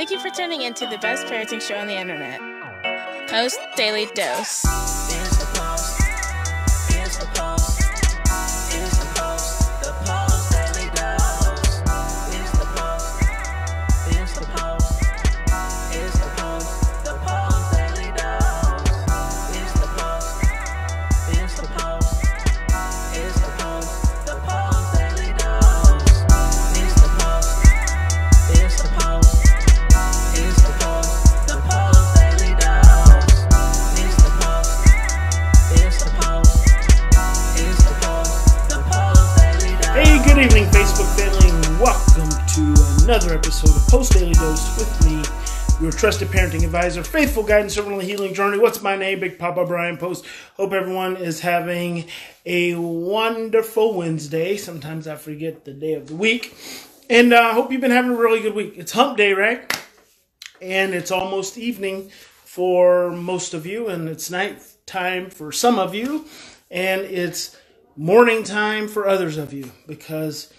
Thank you for tuning in to the best parenting show on the internet. Post Daily Dose. Post Daily Dose with me, your trusted parenting advisor, faithful guidance servant on the healing journey. What's my name? Big Papa Bryan Post. Hope everyone is having a wonderful Wednesday. Sometimes I forget the day of the week. And I uh, hope you've been having a really good week. It's hump day, right? and it's almost evening for most of you, and it's night time for some of you, and it's morning time for others of you because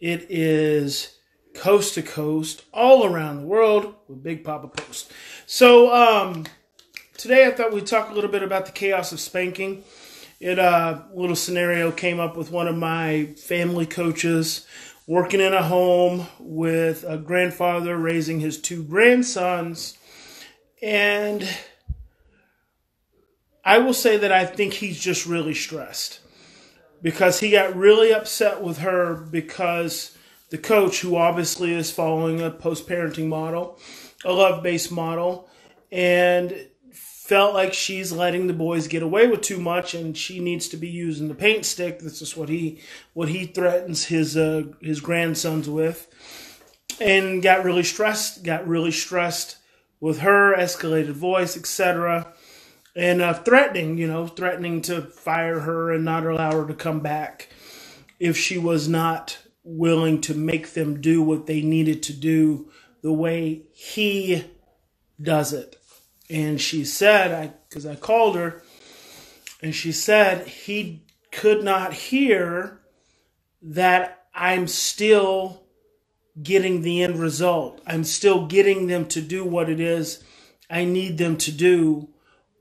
it is coast to coast all around the world with Big Papa Post. So um, today I thought we'd talk a little bit about the chaos of spanking. It uh, little scenario came up with one of my family coaches working in a home with a grandfather raising his two grandsons. And I will say that I think he's just really stressed because he got really upset with her because the coach, who obviously is following a post parenting model, a love based model, and felt like she's letting the boys get away with too much and she needs to be using the paint stick. This is what he what he threatens his uh, his grandsons with. And got really stressed got really stressed with her escalated voice etc and uh, threatening you know threatening to fire her and not allow her to come back if she was not willing to make them do what they needed to do the way he does it. And she said i because i called her and she said he could not hear that i'm still getting the end result. I'm still getting them to do what it is i need them to do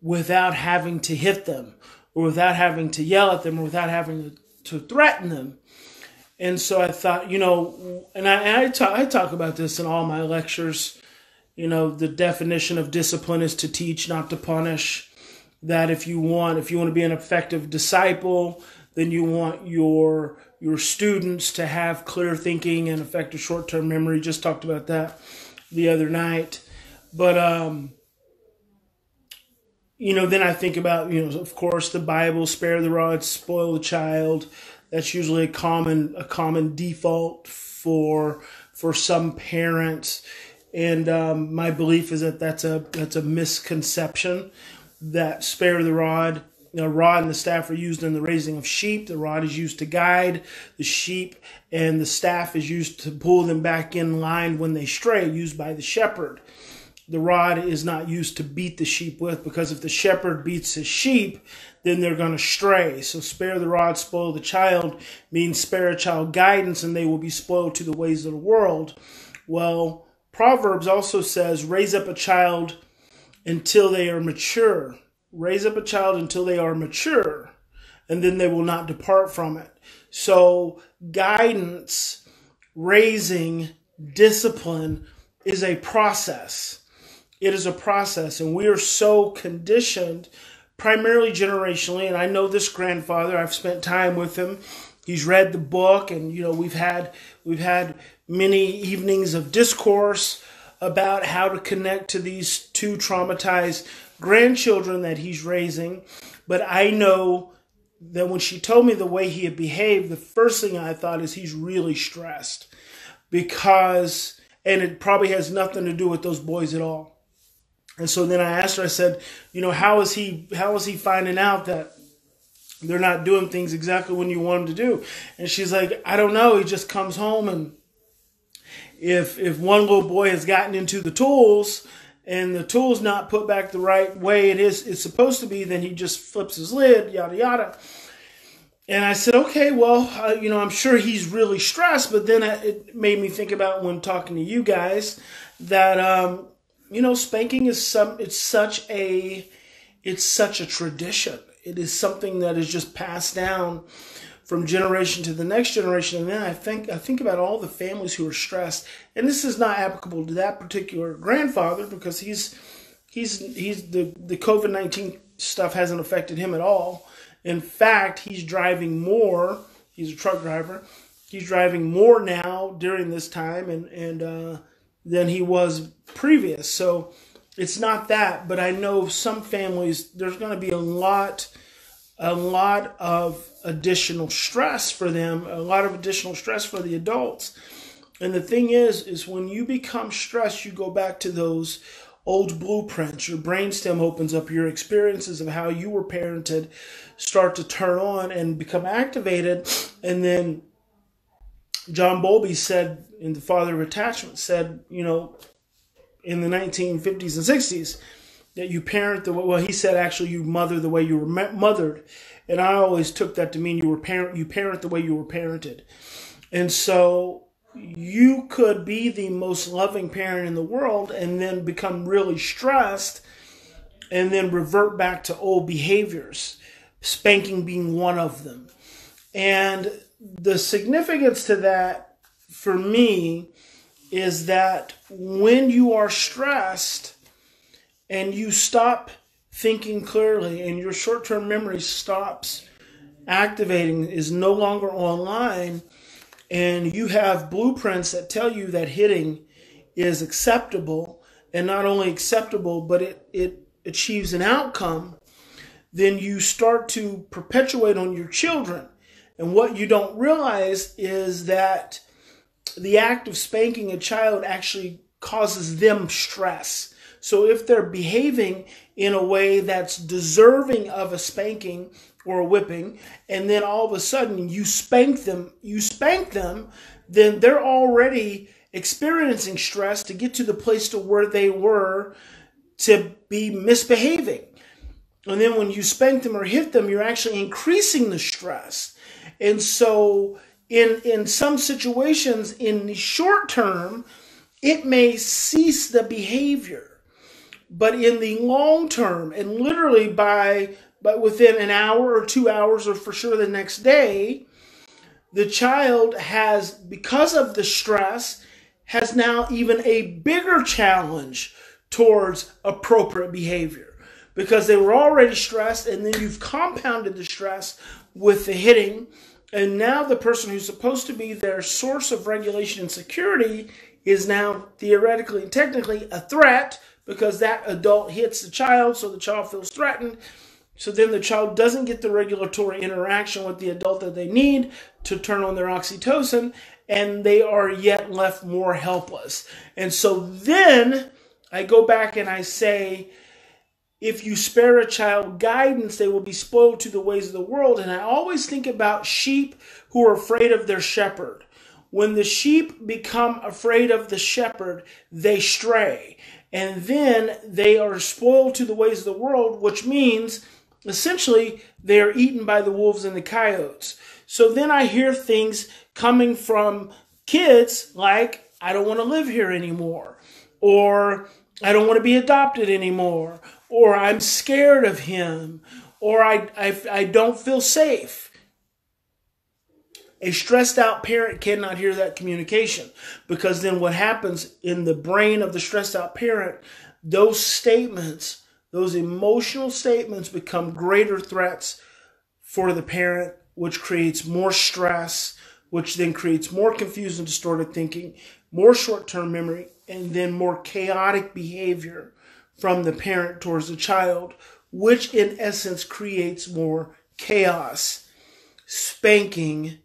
without having to hit them or without having to yell at them or without having to, to threaten them and so i thought you know and i, and I, talk, I talk about this in all my lectures you know the definition of discipline is to teach not to punish. That if you want if you want to be an effective disciple then you want your your students to have clear thinking and effective short-term memory. Just talked about that the other night. But um you know then i think about you know of course the bible spare the rod spoil the child that's usually a common a common default for for some parents and um, my belief is that that's a that's a misconception. That spare the rod, know, rod and the staff are used in the raising of sheep. The rod is used to guide the sheep, and the staff is used to pull them back in line when they stray, used by the shepherd. The rod is not used to beat the sheep with because if the shepherd beats his sheep, then they're going to stray. So spare the rod, spoil the child means spare a child guidance, and they will be spoiled to the ways of the world. Well, Proverbs also says, raise up a child until they are mature. Raise up a child until they are mature, and then they will not depart from it. So, guidance, raising, discipline is a process. It is a process, and we are so conditioned, primarily generationally. And I know this grandfather, I've spent time with him. He's read the book, and you know, we've had we've had many evenings of discourse about how to connect to these two traumatized grandchildren that he's raising. But I know that when she told me the way he had behaved, the first thing I thought is he's really stressed because, and it probably has nothing to do with those boys at all. And so then I asked her, I said, you know, how is he, how is he finding out that they're not doing things exactly when you want them to do? And she's like, I don't know. He just comes home and if if one little boy has gotten into the tools and the tool's not put back the right way it is it's supposed to be, then he just flips his lid, yada yada. and I said, okay, well, uh, you know, I'm sure he's really stressed. But then it made me think about when talking to you guys that, um, you know, spanking is some. It's such a, it's such a tradition. It is something that is just passed down from generation to the next generation. And then I think I think about all the families who are stressed, and this is not applicable to that particular grandfather because he's he's he's the the COVID nineteen stuff hasn't affected him at all. In fact, he's driving more. He's a truck driver. He's driving more now during this time, and and uh, than he was previous. So it's not that, but I know some families there's going to be a lot a lot of additional stress for them, a lot of additional stress for the adults. And the thing is, is when you become stressed, you go back to those old blueprints. Your brainstem opens up. Your experiences of how you were parented start to turn on and become activated. And then John Bowlby said in The Father of Attachment, said, you know, in the 1950s and 60s, that you parent the way, well, he said actually you mother the way you were mothered. And I always took that to mean you were parent, you parent the way you were parented. And so you could be the most loving parent in the world and then become really stressed and then revert back to old behaviors, spanking being one of them. And the significance to that for me is that when you are stressed and you stop thinking clearly and your short term memory stops activating, is no longer online and you have blueprints that tell you that hitting is acceptable and not only acceptable but it, it achieves an outcome then you start to perpetuate on your children and what you don't realize is that the act of spanking a child actually causes them stress so if they're behaving in a way that's deserving of a spanking or a whipping, and then all of a sudden you spank them, you spank them, then they're already experiencing stress to get to the place to where they were to be misbehaving. And then when you spank them or hit them, you're actually increasing the stress. And so in in some situations in the short term, it may cease the behavior. But in the long term, and literally by but within an hour or two hours, or for sure the next day, the child has, because of the stress, has now even a bigger challenge towards appropriate behavior because they were already stressed and then you've compounded the stress with the hitting and now the person who's supposed to be their source of regulation and security is now theoretically and technically a threat because that adult hits the child so the child feels threatened so then the child doesn't get the regulatory interaction with the adult that they need to turn on their oxytocin, and they are yet left more helpless. And so then I go back and I say, if you spare a child guidance, they will be spoiled to the ways of the world. And I always think about sheep who are afraid of their shepherd. When the sheep become afraid of the shepherd, they stray. And then they are spoiled to the ways of the world, which means essentially they are eaten by the wolves and the coyotes. So then I hear things coming from kids like, I don't want to live here anymore, or I don't want to be adopted anymore, or I'm scared of him, or I, I, I don't feel safe. A stressed out parent cannot hear that communication because then what happens in the brain of the stressed out parent, those statements those emotional statements become greater threats for the parent, which creates more stress, which then creates more confused and distorted thinking, more short term memory, and then more chaotic behavior from the parent towards the child, which in essence creates more chaos. Spanking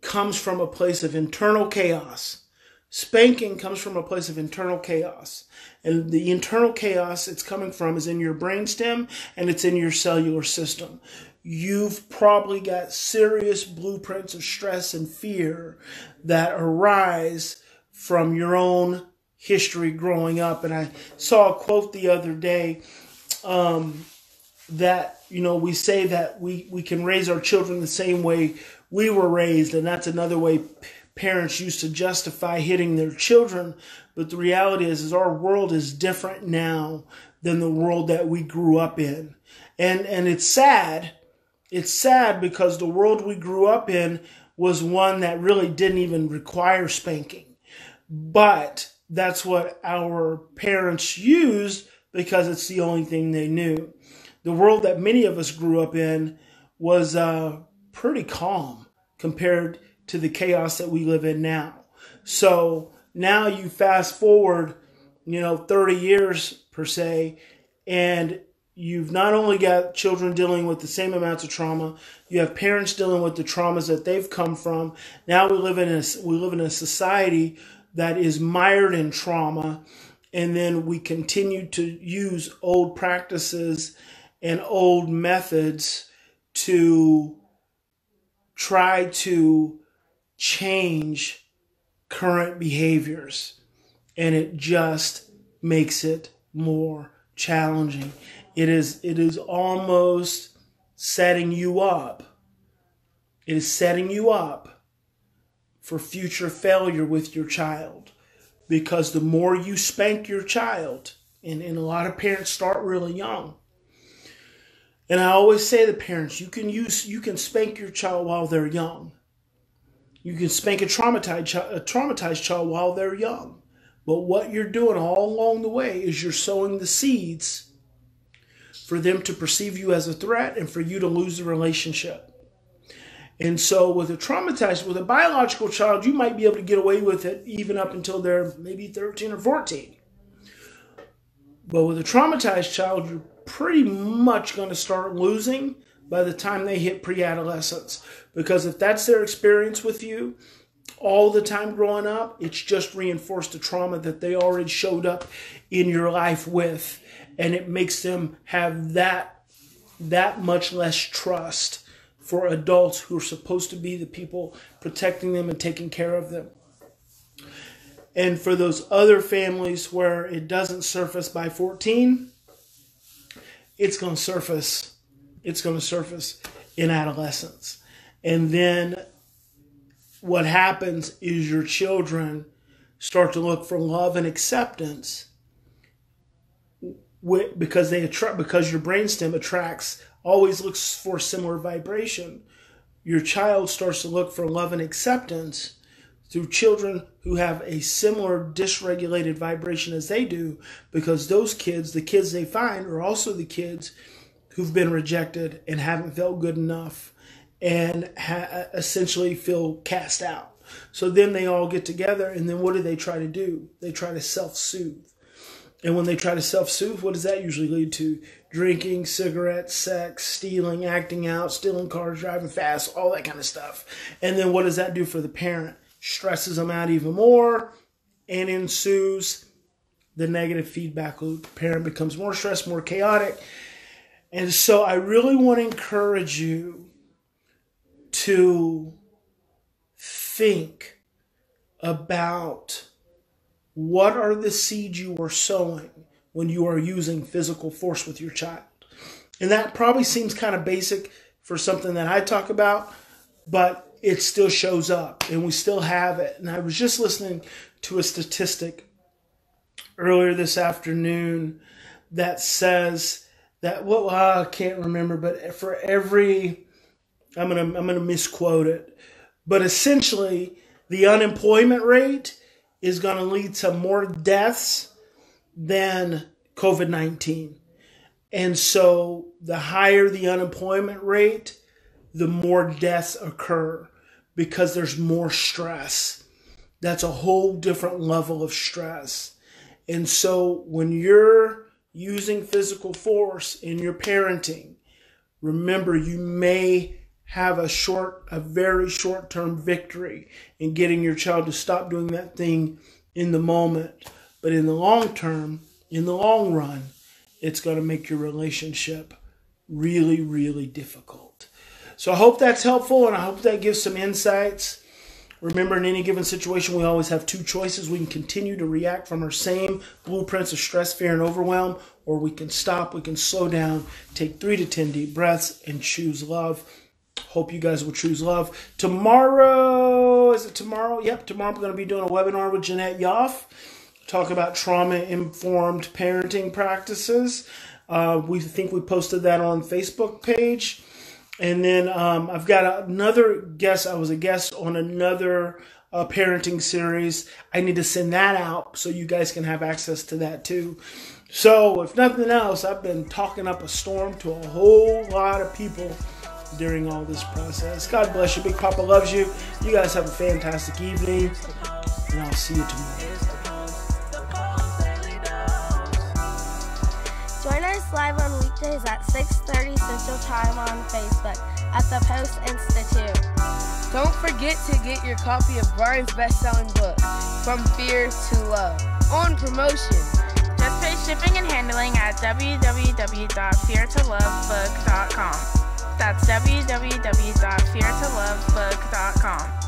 comes from a place of internal chaos. Spanking comes from a place of internal chaos. And the internal chaos it's coming from is in your brainstem and it's in your cellular system. You've probably got serious blueprints of stress and fear that arise from your own history growing up. And I saw a quote the other day um, that you know, we say that we, we can raise our children the same way we were raised, and that's another way parents used to justify hitting their children. But the reality is, is our world is different now than the world that we grew up in. And and it's sad. It's sad because the world we grew up in was one that really didn't even require spanking. But that's what our parents used because it's the only thing they knew. The world that many of us grew up in was uh, pretty calm compared to the chaos that we live in now. So now you fast forward, you know, 30 years per se, and you've not only got children dealing with the same amounts of trauma, you have parents dealing with the traumas that they've come from. Now we live in a, we live in a society that is mired in trauma, and then we continue to use old practices and old methods to try to change current behaviors. And it just makes it more challenging. It is it is almost setting you up. It is setting you up for future failure with your child. Because the more you spank your child, and, and a lot of parents start really young, and I always say to parents, you can use you can spank your child while they're young. You can spank a traumatized a traumatized child while they're young. But what you're doing all along the way is you're sowing the seeds for them to perceive you as a threat and for you to lose the relationship. And so with a traumatized, with a biological child, you might be able to get away with it even up until they're maybe 13 or 14. But with a traumatized child, you're pretty much going to start losing by the time they hit pre-adolescence because if that's their experience with you all the time growing up it's just reinforced the trauma that they already showed up in your life with and it makes them have that that much less trust for adults who are supposed to be the people protecting them and taking care of them. And for those other families where it doesn't surface by 14 it's going to surface it's going to surface in adolescence. And then what happens is your children start to look for love and acceptance because they attract because your brainstem attracts always looks for similar vibration your child starts to look for love and acceptance through children who have a similar dysregulated vibration as they do, because those kids, the kids they find, are also the kids who've been rejected and haven't felt good enough and ha- essentially feel cast out. So then they all get together, and then what do they try to do? They try to self soothe. And when they try to self soothe, what does that usually lead to? Drinking, cigarettes, sex, stealing, acting out, stealing cars, driving fast, all that kind of stuff. And then what does that do for the parent? stresses them out even more, and ensues the negative feedback loop. The parent becomes more stressed, more chaotic. And so I really want to encourage you to think about what are the seeds you are sowing when you are using physical force with your child. And that probably seems kind of basic for something that I talk about, but it still shows up and we still have it. And I was just listening to a statistic earlier this afternoon that says that well I can't remember, but for every I'm gonna I'm gonna misquote it, but essentially the unemployment rate is gonna lead to more deaths than COVID nineteen. And so the higher the unemployment rate, the more deaths occur because there's more stress. That's a whole different level of stress. And so when you're using physical force in your parenting, remember you may have a short, a very short term victory in getting your child to stop doing that thing in the moment. But in the long term, in the long run, it's going to make your relationship really, really difficult. So I hope that's helpful and I hope that gives some insights Remember, in any given situation, we always have two choices. We can continue to react from our same blueprints of stress, fear, and overwhelm, or we can stop, we can slow down, take three to 10 deep breaths, and choose love. Hope you guys will choose love. Tomorrow, is it tomorrow? Yep, tomorrow I'm going to be doing a webinar with Jeanette Yoffe. Talk about trauma informed parenting practices. Uh, we think we posted that on Facebook page. And then um, I've got another guest. I was a guest on another uh, parenting series. I need to send that out so you guys can have access to that too. So, if nothing else, I've been talking up a storm to a whole lot of people during all this process. God bless you. Big Papa loves you. You guys have a fantastic evening, and I'll see you tomorrow. Join us live on weekdays at 6.30 Central Time on Facebook at The Post Institute. Don't forget to get your copy of Bryan's best-selling book, From Fear to Love, on promotion. Just pay shipping and handling at www.feartolovebook.com. That's www.feartolovebook.com.